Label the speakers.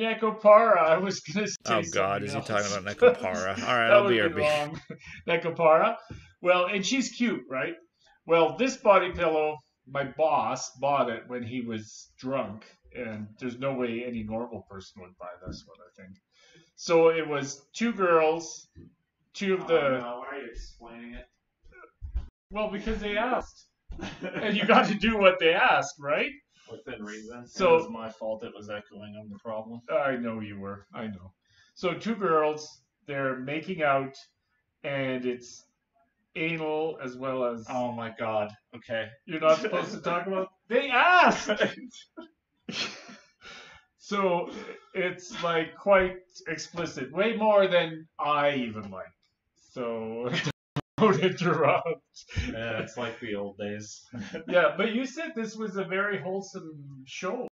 Speaker 1: Nekopara. I was gonna oh, say.
Speaker 2: Oh God,
Speaker 1: something
Speaker 2: is he talking about Nekopara? All right,
Speaker 1: that
Speaker 2: I'll
Speaker 1: would
Speaker 2: be
Speaker 1: be
Speaker 2: RB.
Speaker 1: wrong. Nekopara. Well, and she's cute, right? Well, this body pillow, my boss bought it when he was drunk, and there's no way any normal person would buy this one. I think. So it was two girls, two of oh, the.
Speaker 3: Oh, no, why are you explaining it?
Speaker 1: Well, because they asked, and you got to do what they asked, right?
Speaker 3: Within reason.
Speaker 1: So-
Speaker 3: it was my fault. It was echoing on the problem.
Speaker 1: I know you were. I know. So two girls, they're making out, and it's anal as well as.
Speaker 3: Oh my god. Okay.
Speaker 1: You're not supposed to talk about. They asked. so it's like quite explicit, way more than I even like. So interrupt.
Speaker 3: Yeah, it's like the old days.
Speaker 1: Yeah, but you said this was a very wholesome show.